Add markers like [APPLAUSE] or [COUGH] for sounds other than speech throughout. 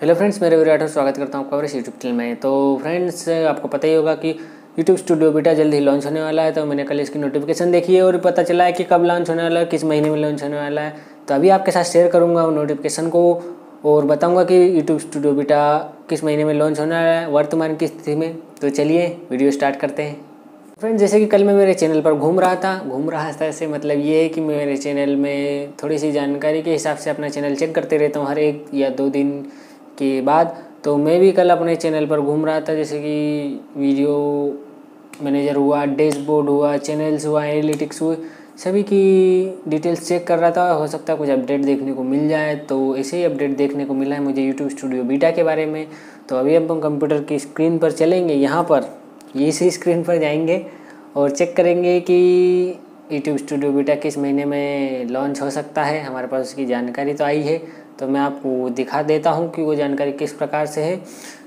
Hello friends मेरे video स्वागत करता हूँ आपका यूट्यूब चैनल में। तो फ्रेंड्स आपको पता ही होगा कि यूट्यूब स्टूडियो बेटा जल्द ही लॉन्च होने वाला है तो मैंने कल इसकी नोटिफिकेशन देखी है और पता चला है कि कब लॉन्च होने वाला है, किस महीने में लॉन्च होने वाला है। तो अभी आपके साथ शेयर करूँगा नोटिफिकेशन को और बताऊँगा कि यूट्यूब स्टूडियो बेटा किस महीने में लॉन्च होने वाला है, वर्तमान की स्थिति में। तो चलिए वीडियो स्टार्ट करते हैं। फ्रेंड्स जैसे कि कल मैं मेरे चैनल पर घूम रहा था, घूम रहा था ऐसे मतलब ये है कि मैं मेरे चैनल में थोड़ी सी जानकारी के हिसाब से अपना चैनल चेक करते रहता हूँ, हर एक या दो दिन के बाद तो मैं भी कल अपने चैनल पर घूम रहा था, जैसे कि वीडियो मैनेजर हुआ डैशबोर्ड हुआ चैनल्स हुआ एनालिटिक्स हुए, सभी की डिटेल्स चेक कर रहा था हो सकता है कुछ अपडेट देखने को मिल जाए। तो ऐसे ही अपडेट देखने को मिला है मुझे यूट्यूब स्टूडियो बीटा के बारे में। तो अभी हम कंप्यूटर की स्क्रीन पर चलेंगे, यहाँ पर, इसी स्क्रीन पर जाएँगे और चेक करेंगे कि यूट्यूब स्टूडियो बीटा किस महीने में लॉन्च हो सकता है। हमारे पास उसकी जानकारी तो आई है। तो मैं आपको दिखा देता हूँ कि वो जानकारी किस प्रकार से है।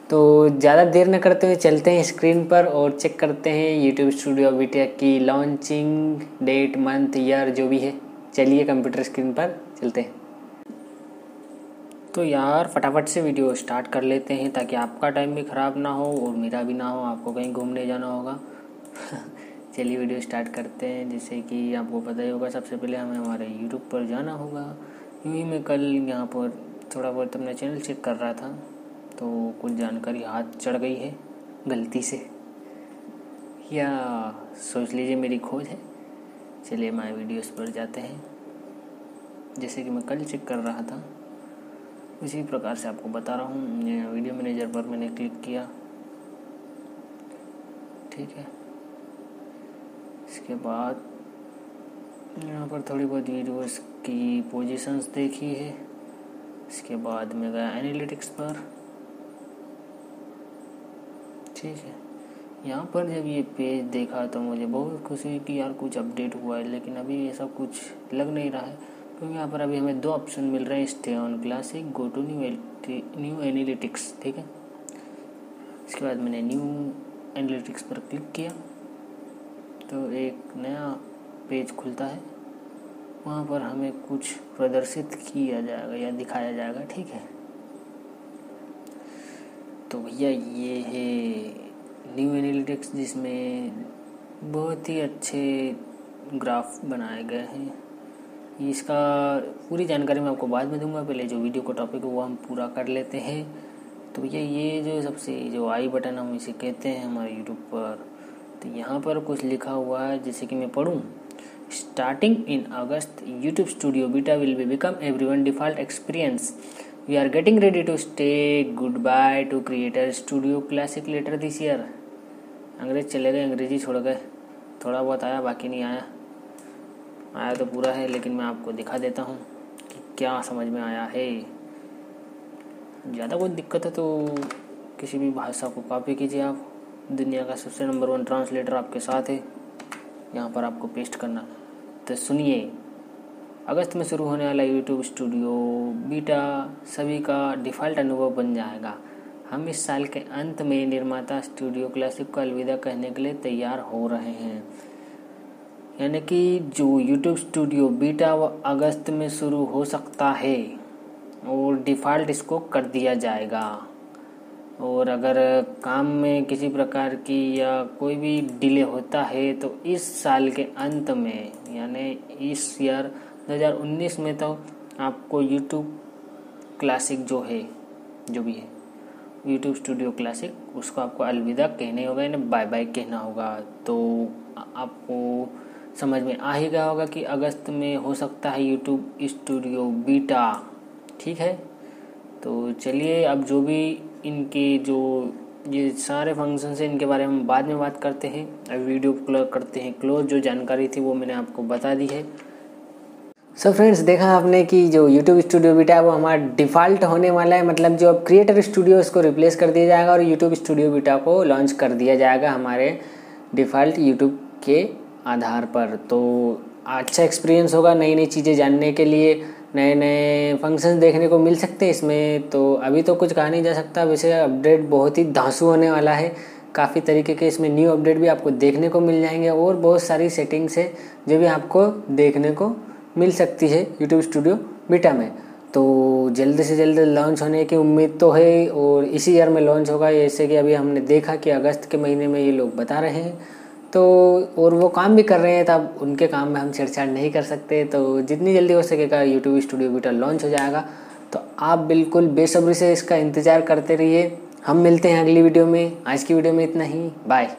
तो ज़्यादा देर न करते हुए चलते हैं स्क्रीन पर और चेक करते हैं यूट्यूब स्टूडियो बीटा की लॉन्चिंग डेट मंथ ईयर जो भी है। चलिए कंप्यूटर स्क्रीन पर चलते हैं। तो यार, फटाफट से वीडियो स्टार्ट कर लेते हैं ताकि आपका टाइम भी ख़राब ना हो और मेरा भी ना हो, आपको कहीं घूमने जाना होगा। [LAUGHS] चलिए वीडियो स्टार्ट करते हैं। जैसे कि आपको पता ही होगा, सबसे पहले हमें हमारे यूट्यूब पर जाना होगा। ही मैं कल यहाँ पर थोड़ा बहुत अपना चैनल चेक कर रहा था तो कुछ जानकारी हाथ चढ़ गई है गलती से। या सोच लीजिए मेरी खोज है। चलिए माई वीडियोस पर जाते हैं। जैसे कि मैं कल चेक कर रहा था, उसी प्रकार से आपको बता रहा हूँ। वीडियो मैनेजर पर मैंने क्लिक किया। ठीक है। इसके बाद यहाँ पर थोड़ी बहुत वीडियोस की पोजीशंस देखी है, इसके बाद मैं गया एनालिटिक्स पर। ठीक है। यहाँ पर जब ये पेज देखा तो मुझे बहुत खुशी हुई कि यार कुछ अपडेट हुआ है, लेकिन अभी ये सब कुछ लग नहीं रहा है। क्योंकि यहाँ पर अभी हमें दो ऑप्शन मिल रहे हैं stay on classic go to new new analytics ठीक है। इसके बाद मैंने न्यू एनालिटिक्स पर क्लिक किया। तो एक नया पेज खुलता है, वहाँ पर हमें कुछ प्रदर्शित किया जाएगा या दिखाया जाएगा, ठीक है? तो भैया, ये है न्यू एनालिटिक्स जिसमें बहुत ही अच्छे ग्राफ बनाए गए हैं। इसका पूरी जानकारी मैं आपको बाद में दूँगा, पहले जो वीडियो का टॉपिक है वो हम पूरा कर लेते हैं। तो भैया, ये जो सबसे जो आई बटन हम इसे कहते हैं हमारे यूट्यूब पर तो यहाँ पर कुछ लिखा हुआ है, जैसे कि मैं पढ़ूँ। August YouTube studio beta will be become every one default experience we are getting ready to stay goodbye to creator studio classic later this year अंग्रेज़ चले गए, अंग्रेज़ी छोड़ गए। थोड़ा बहुत आया, बाकी नहीं आया। आया तो पूरा है, लेकिन मैं आपको दिखा देता हूँ कि क्या समझ में आया है। ज़्यादा कोई दिक्कत है तो किसी भी भाषा को कॉपी कीजिए आप। दुनिया का सबसे नंबर वन ट्रांसलेटर आपके साथ है। यहाँ पर आपको पेस्ट करना। तो सुनिए, अगस्त में शुरू होने वाला यूट्यूब स्टूडियो बीटा सभी का डिफ़ॉल्ट अनुभव बन जाएगा। हम इस साल के अंत में निर्माता स्टूडियो क्लासिक को अलविदा कहने के लिए तैयार हो रहे हैं। यानी कि जो यूट्यूब स्टूडियो बीटा वो अगस्त में शुरू हो सकता है, और डिफ़ॉल्ट इसको कर दिया जाएगा। और अगर काम में किसी प्रकार की या कोई भी डिले होता है तो इस साल के अंत में, यानी इस ईयर 2019 में तो आपको यूट्यूब क्लासिक जो है, जो भी है यूट्यूब स्टूडियो क्लासिक उसको आपको अलविदा कहने होगा, यानी बाय बाय कहना होगा। तो आपको समझ में आ ही गया होगा कि अगस्त में हो सकता है यूट्यूब स्टूडियो बीटा ठीक है? तो चलिए, अब जो भी इनके जो, ये सारे फ़ंक्शन हैं, इनके बारे में बाद में बात करते हैं। अब वीडियो करते हैं। क्लोज जो जानकारी थी वो मैंने आपको बता दी है। सो so फ्रेंड्स देखा आपने कि जो YouTube स्टूडियो बीटा है, वो हमारा डिफ़ॉल्ट होने वाला है। मतलब जो अब क्रिएटर स्टूडियो उसको रिप्लेस कर दिया जाएगा और YouTube स्टूडियो बीटा को लॉन्च कर दिया जाएगा हमारे डिफ़ॉल्ट YouTube के आधार पर। तो अच्छा एक्सपीरियंस होगा नई नई चीज़ें जानने के लिए। नए नए फ़ंक्शंस देखने को मिल सकते हैं इसमें तो अभी तो कुछ कहा नहीं जा सकता। वैसे अपडेट बहुत ही धांसू होने वाला है। काफ़ी तरीके के इसमें न्यू अपडेट भी आपको देखने को मिल जाएँगे और बहुत सारी सेटिंग्स है जो भी आपको देखने को मिल सकती है यूट्यूब स्टूडियो बीटा में। तो जल्द से जल्द लॉन्च होने की उम्मीद तो है और इसी ईयर में लॉन्च होगा। जैसे कि अभी हमने देखा कि अगस्त के महीने में ये लोग बता रहे हैं। तो और वो काम भी कर रहे हैं, तब उनके काम में हम छेड़छाड़ नहीं कर सकते। तो जितनी जल्दी हो सकेगा यूट्यूब स्टूडियो बीटा लॉन्च हो जाएगा। तो आप बिल्कुल बेसब्री से इसका इंतज़ार करते रहिए। हम मिलते हैं अगली वीडियो में। आज की वीडियो में इतना ही। बाय